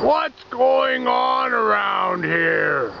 What's going on around here?